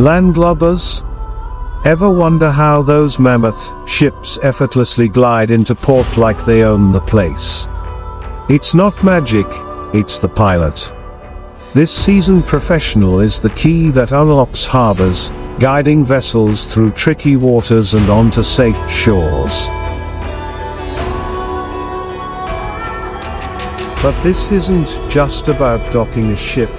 Landlubbers? Ever wonder how those mammoth ships effortlessly glide into port like they own the place? It's not magic, it's the pilot. This seasoned professional is the key that unlocks harbors, guiding vessels through tricky waters and onto safe shores. But this isn't just about docking a ship.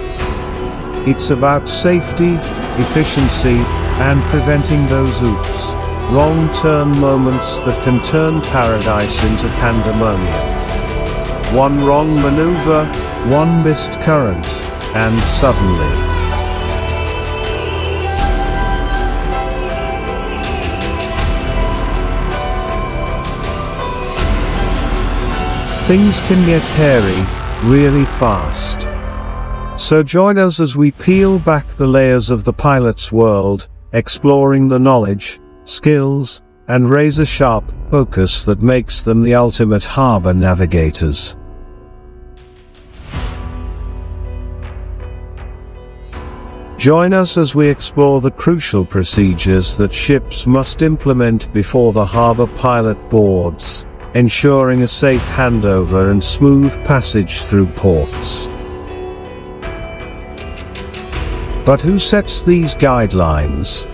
It's about safety, efficiency, and preventing those oops, wrong turn moments that can turn paradise into pandemonium. One wrong maneuver, one missed current, and suddenly, Things can get hairy, really fast. So join us as we peel back the layers of the pilot's world, exploring the knowledge, skills, and razor-sharp focus that makes them the ultimate harbor navigators. Join us as we explore the crucial procedures that ships must implement before the harbor pilot boards ensuring a safe handover and smooth passage through ports. But who sets these guidelines?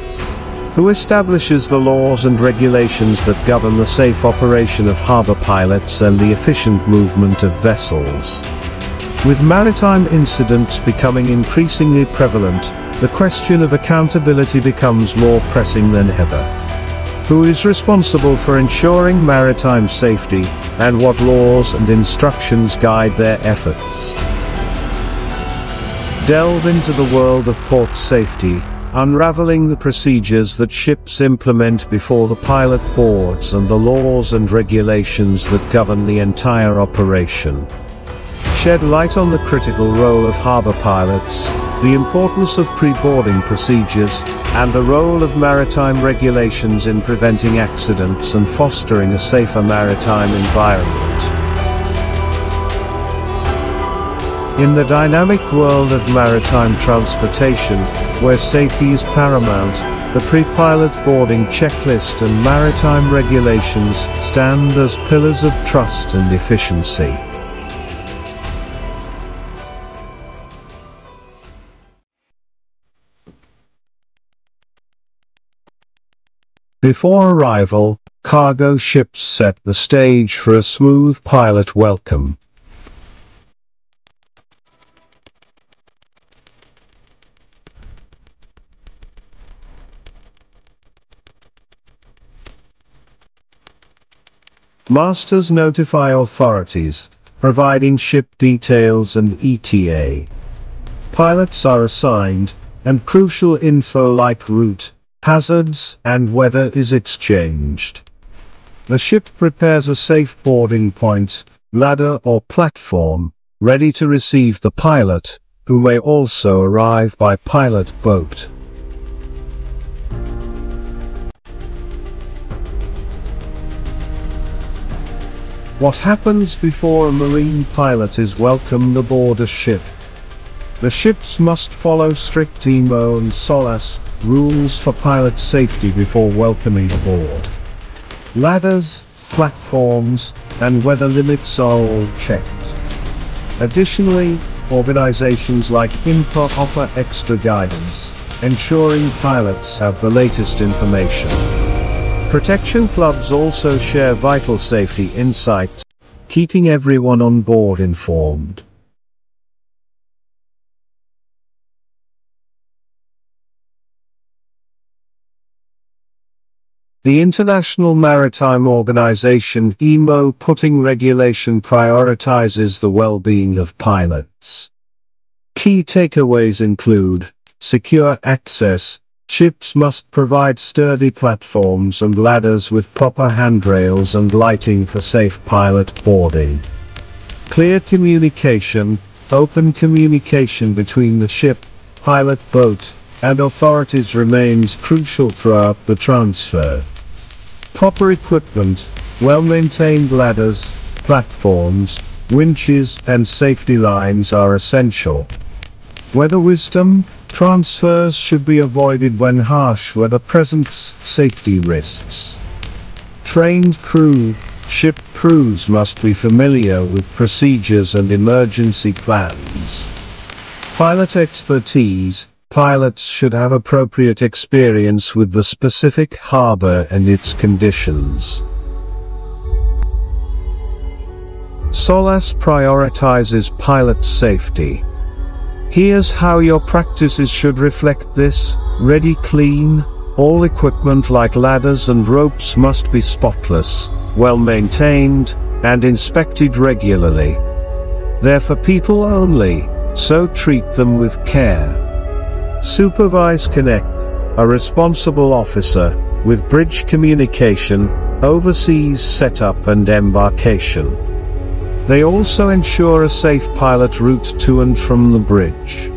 Who establishes the laws and regulations that govern the safe operation of harbor pilots and the efficient movement of vessels? With maritime incidents becoming increasingly prevalent, the question of accountability becomes more pressing than ever who is responsible for ensuring maritime safety, and what laws and instructions guide their efforts. Delve into the world of port safety, unraveling the procedures that ships implement before the pilot boards and the laws and regulations that govern the entire operation. Shed light on the critical role of harbor pilots, the importance of pre-boarding procedures, and the role of maritime regulations in preventing accidents and fostering a safer maritime environment. In the dynamic world of maritime transportation, where safety is paramount, the pre-pilot boarding checklist and maritime regulations stand as pillars of trust and efficiency. Before arrival, cargo ships set the stage for a smooth pilot welcome. Masters notify authorities, providing ship details and ETA. Pilots are assigned, and crucial info like route, hazards, and weather is exchanged. The ship prepares a safe boarding point, ladder or platform, ready to receive the pilot, who may also arrive by pilot boat. What happens before a marine pilot is welcomed aboard a ship? The ships must follow strict IMO and SOLAS Rules for pilot safety before welcoming aboard. Ladders, platforms, and weather limits are all checked. Additionally, organizations like IMPA offer extra guidance, ensuring pilots have the latest information. Protection clubs also share vital safety insights, keeping everyone on board informed. The International Maritime Organization IMO putting regulation prioritizes the well-being of pilots. Key takeaways include, secure access, ships must provide sturdy platforms and ladders with proper handrails and lighting for safe pilot boarding. Clear communication, open communication between the ship, pilot boat, and authorities remains crucial throughout the transfer. Proper equipment, well-maintained ladders, platforms, winches and safety lines are essential. Weather wisdom, transfers should be avoided when harsh weather presents safety risks. Trained crew, ship crews must be familiar with procedures and emergency plans. Pilot expertise, pilots should have appropriate experience with the specific harbor and its conditions. SOLAS prioritizes pilot safety. Here's how your practices should reflect this, ready clean, all equipment like ladders and ropes must be spotless, well maintained, and inspected regularly. They're for people only, so treat them with care. Supervise Connect, a responsible officer, with bridge communication, oversees setup and embarkation. They also ensure a safe pilot route to and from the bridge.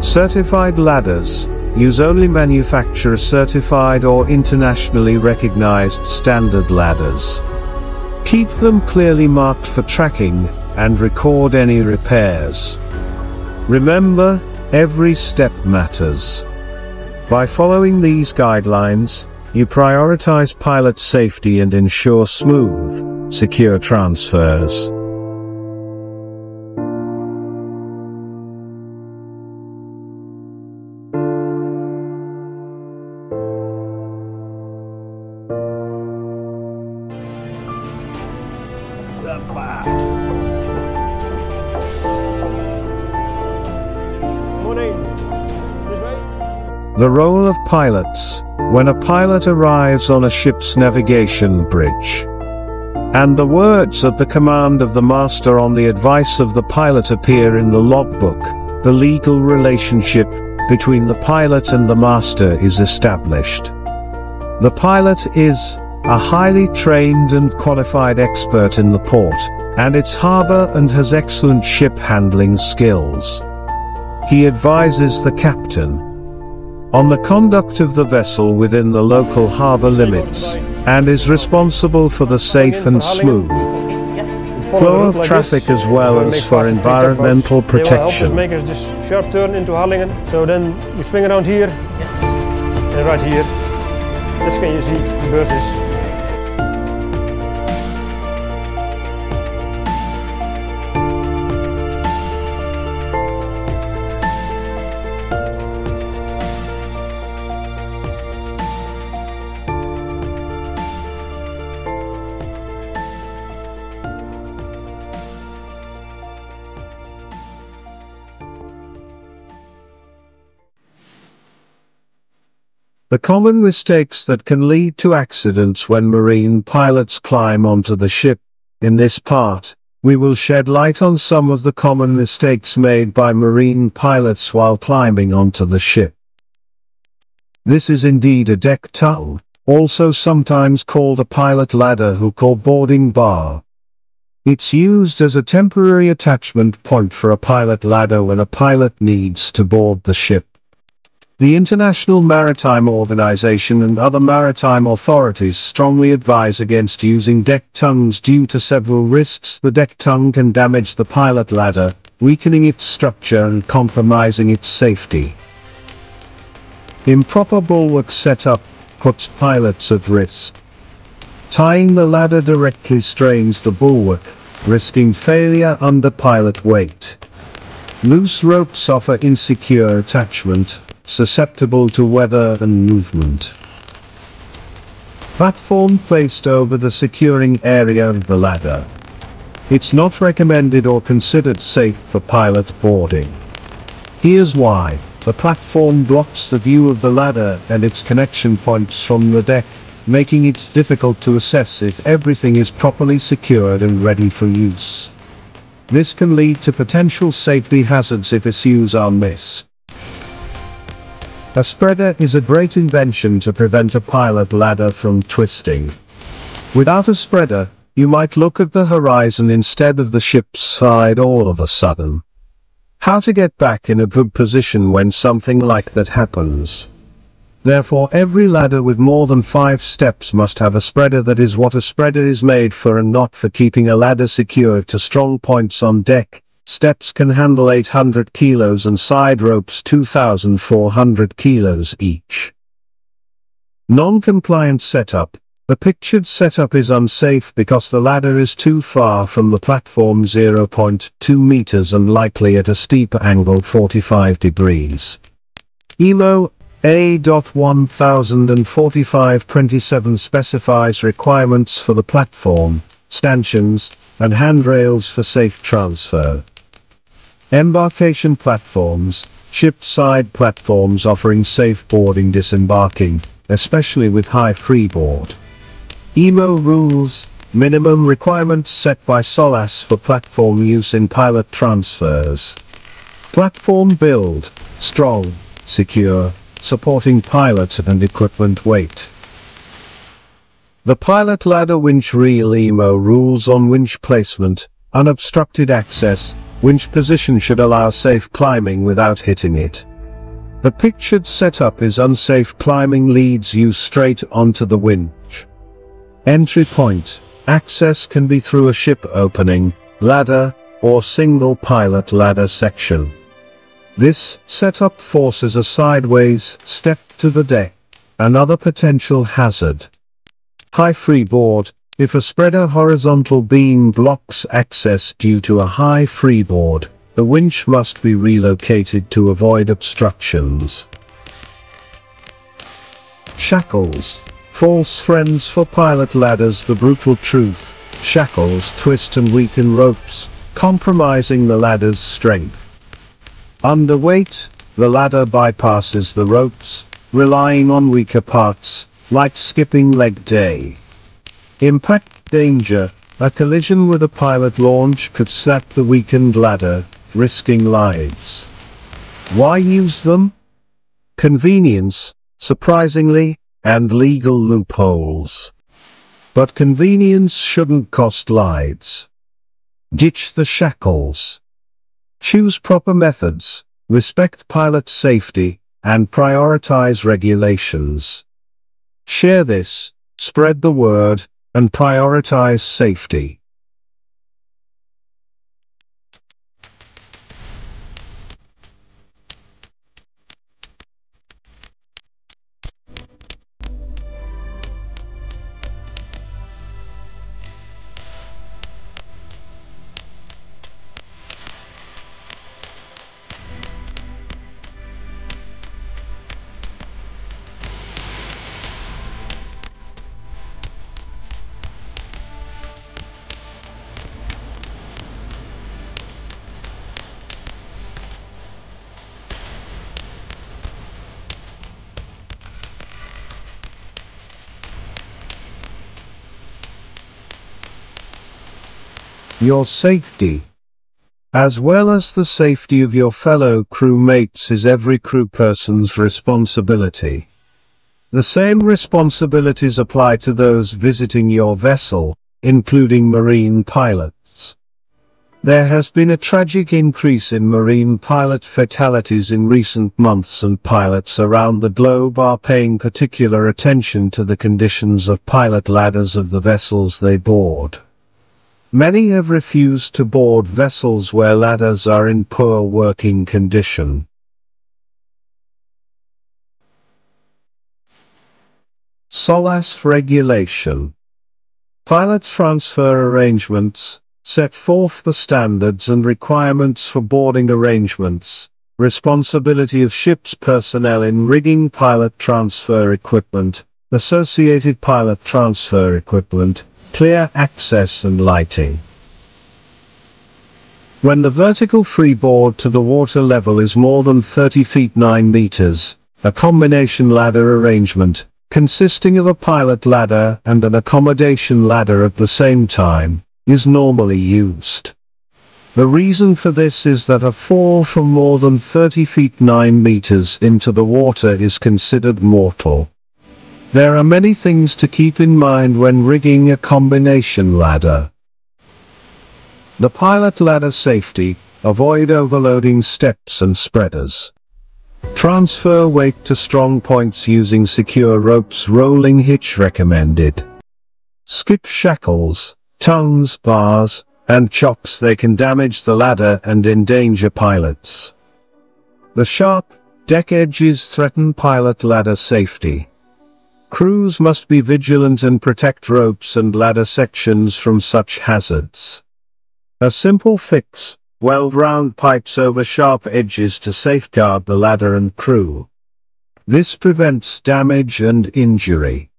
Certified ladders, use only manufacturer certified or internationally recognized standard ladders. Keep them clearly marked for tracking, and record any repairs. Remember, every step matters. By following these guidelines, you prioritize pilot safety and ensure smooth, secure transfers. The role of pilots, when a pilot arrives on a ship's navigation bridge. And the words at the command of the master on the advice of the pilot appear in the logbook, the legal relationship between the pilot and the master is established. The pilot is a highly trained and qualified expert in the port and its harbor and has excellent ship handling skills. He advises the captain on the conduct of the vessel within the local harbour limits, and is responsible for the safe and smooth flow of traffic as well as for environmental protection. make us this sharp turn into Harlingen. So then we swing around here and right here. This can you see the gebeurd is. The common mistakes that can lead to accidents when marine pilots climb onto the ship. In this part, we will shed light on some of the common mistakes made by marine pilots while climbing onto the ship. This is indeed a deck tongue, also sometimes called a pilot ladder hook or boarding bar. It's used as a temporary attachment point for a pilot ladder when a pilot needs to board the ship. The International Maritime Organization and other maritime authorities strongly advise against using deck tongues due to several risks. The deck tongue can damage the pilot ladder, weakening its structure and compromising its safety. Improper bulwark setup puts pilots at risk. Tying the ladder directly strains the bulwark, risking failure under pilot weight. Loose ropes offer insecure attachment, susceptible to weather and movement. Platform placed over the securing area of the ladder. It's not recommended or considered safe for pilot boarding. Here's why. The platform blocks the view of the ladder and its connection points from the deck, making it difficult to assess if everything is properly secured and ready for use. This can lead to potential safety hazards if issues are missed. A spreader is a great invention to prevent a pilot ladder from twisting. Without a spreader, you might look at the horizon instead of the ship's side all of a sudden. How to get back in a good position when something like that happens. Therefore every ladder with more than 5 steps must have a spreader that is what a spreader is made for and not for keeping a ladder secured to strong points on deck, steps can handle 800 kilos and side ropes 2,400 kilos each. Non-compliant setup. The pictured setup is unsafe because the ladder is too far from the platform 0.2 meters and likely at a steep angle 45 degrees. IMO A.1045-27 specifies requirements for the platform, stanchions, and handrails for safe transfer. Embarkation platforms, ship side platforms offering safe boarding disembarking, especially with high freeboard. IMO rules, minimum requirements set by SOLAS for platform use in pilot transfers. Platform build, strong, secure, supporting pilot and equipment weight. The pilot ladder winch reel IMO rules on winch placement, unobstructed access, winch position should allow safe climbing without hitting it. The pictured setup is unsafe climbing leads you straight onto the winch. Entry point, access can be through a ship opening, ladder, or single pilot ladder section. This setup forces a sideways step to the deck, another potential hazard. High freeboard, if a spreader horizontal beam blocks access due to a high freeboard, the winch must be relocated to avoid obstructions. Shackles. False friends for pilot ladders The brutal truth. Shackles twist and weaken ropes, compromising the ladder's strength. Underweight, the ladder bypasses the ropes, relying on weaker parts, like skipping leg day. Impact danger, a collision with a pilot launch could snap the weakened ladder, risking lives. Why use them? Convenience, surprisingly, and legal loopholes. But convenience shouldn't cost lives. Ditch the shackles. Choose proper methods, respect pilot safety, and prioritize regulations. Share this, spread the word, and prioritize safety. Your safety, as well as the safety of your fellow crewmates is every crew person's responsibility. The same responsibilities apply to those visiting your vessel, including marine pilots. There has been a tragic increase in marine pilot fatalities in recent months and pilots around the globe are paying particular attention to the conditions of pilot ladders of the vessels they board. Many have refused to board vessels where ladders are in poor working condition. SOLAS Regulation Pilot transfer arrangements set forth the standards and requirements for boarding arrangements, responsibility of ship's personnel in rigging pilot transfer equipment, associated pilot transfer equipment, clear access and lighting. When the vertical freeboard to the water level is more than 30 feet 9 meters, a combination ladder arrangement, consisting of a pilot ladder and an accommodation ladder at the same time, is normally used. The reason for this is that a fall from more than 30 feet 9 meters into the water is considered mortal. There are many things to keep in mind when rigging a combination ladder. The pilot ladder safety, avoid overloading steps and spreaders. Transfer weight to strong points using secure ropes rolling hitch recommended. Skip shackles, tongues, bars, and chocks they can damage the ladder and endanger pilots. The sharp, deck edges threaten pilot ladder safety. Crews must be vigilant and protect ropes and ladder sections from such hazards. A simple fix, weld round pipes over sharp edges to safeguard the ladder and crew. This prevents damage and injury.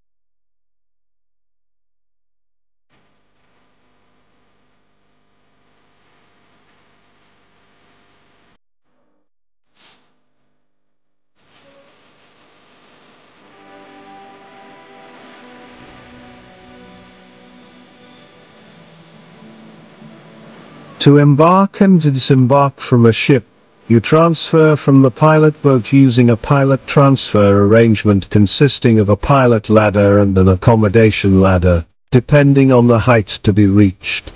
To embark and disembark from a ship, you transfer from the pilot boat using a pilot transfer arrangement consisting of a pilot ladder and an accommodation ladder, depending on the height to be reached.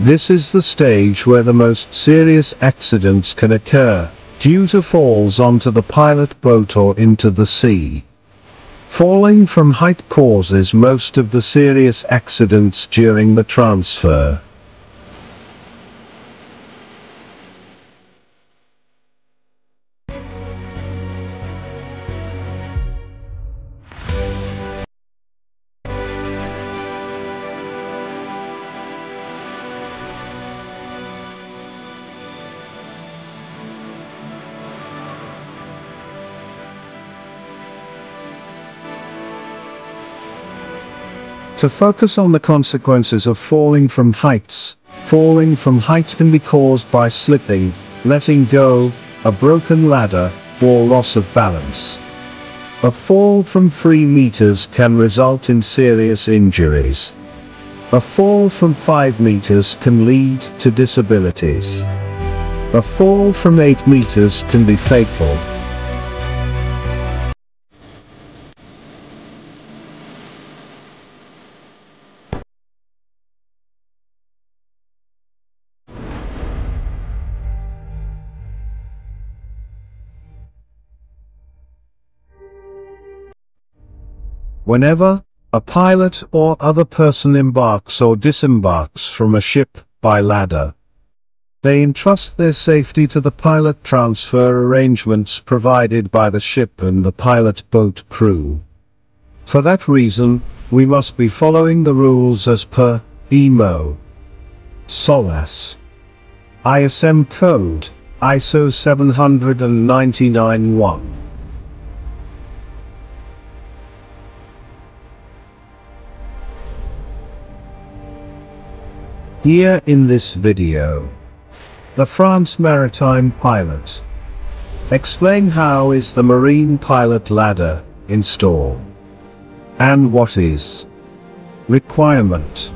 This is the stage where the most serious accidents can occur, due to falls onto the pilot boat or into the sea. Falling from height causes most of the serious accidents during the transfer. To focus on the consequences of falling from heights. Falling from height can be caused by slipping, letting go, a broken ladder, or loss of balance. A fall from 3 meters can result in serious injuries. A fall from 5 meters can lead to disabilities. A fall from 8 meters can be fatal. Whenever, a pilot or other person embarks or disembarks from a ship by ladder, they entrust their safety to the pilot transfer arrangements provided by the ship and the pilot boat crew. For that reason, we must be following the rules as per IMO. SOLAS. ISM code, ISO 799-1. Here in this video. The France Maritime Pilot. Explain how is the Marine Pilot Ladder installed. And what is requirement.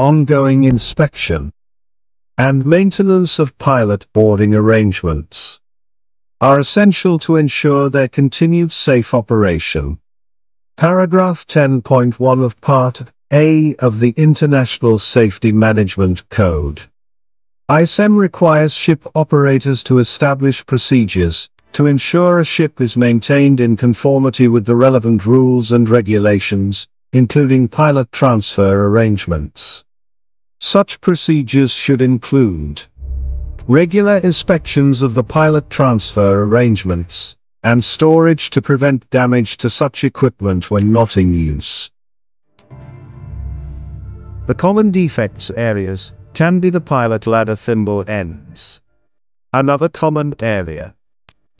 Ongoing inspection, and maintenance of pilot boarding arrangements are essential to ensure their continued safe operation. Paragraph 10.1 of Part A of the International Safety Management Code. ISM requires ship operators to establish procedures to ensure a ship is maintained in conformity with the relevant rules and regulations, including pilot transfer arrangements. Such procedures should include regular inspections of the pilot transfer arrangements and storage to prevent damage to such equipment when not in use. The common defects areas can be the pilot ladder thimble ends. Another common area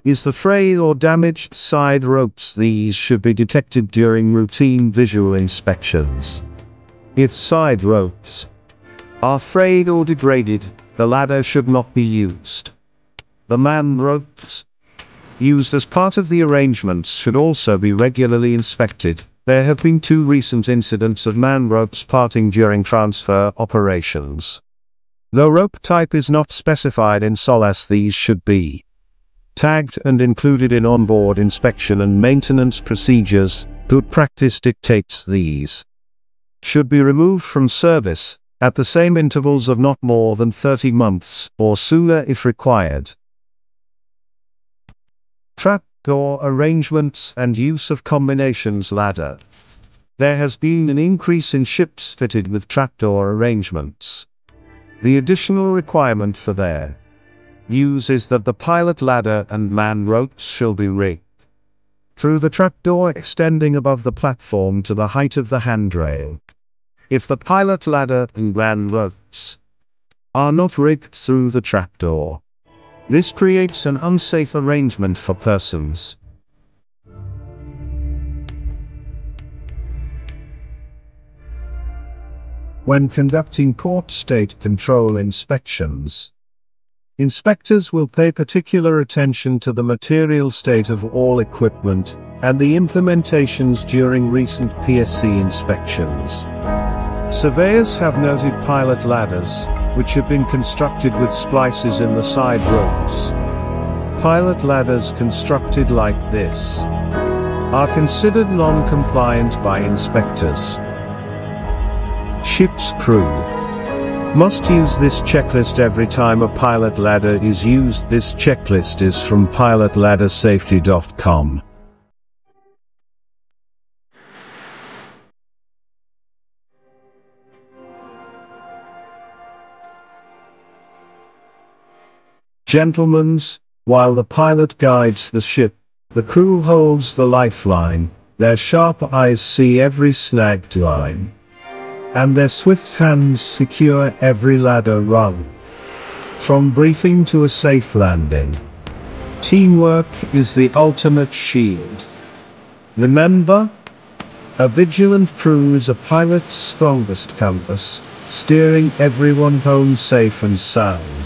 is the frayed or damaged side ropes. These should be detected during routine visual inspections. If side ropes are frayed or degraded, the ladder should not be used. The man ropes used as part of the arrangements should also be regularly inspected. There have been two recent incidents of man ropes parting during transfer operations. Though rope type is not specified in SOLAS these should be tagged and included in onboard inspection and maintenance procedures, good practice dictates these should be removed from service, at the same intervals of not more than 30 months, or sooner if required. Trap door arrangements and use of combinations ladder. There has been an increase in ships fitted with trapdoor arrangements. The additional requirement for their use is that the pilot ladder and man ropes shall be rigged through the trapdoor extending above the platform to the height of the handrail. If the pilot ladder and man ropes are not rigged through the trapdoor, this creates an unsafe arrangement for persons. When conducting port state control inspections, inspectors will pay particular attention to the material state of all equipment and the implementations during recent PSC inspections. Surveyors have noted pilot ladders, which have been constructed with splices in the side ropes. Pilot ladders constructed like this are considered non-compliant by inspectors. Ship's crew must use this checklist every time a pilot ladder is used. This checklist is from pilotladdersafety.com. Gentlemen's, while the pilot guides the ship, the crew holds the lifeline, their sharp eyes see every snagged line. And their swift hands secure every ladder rung. From briefing to a safe landing. Teamwork is the ultimate shield. Remember, a vigilant crew is a pilot's strongest compass, steering everyone home safe and sound.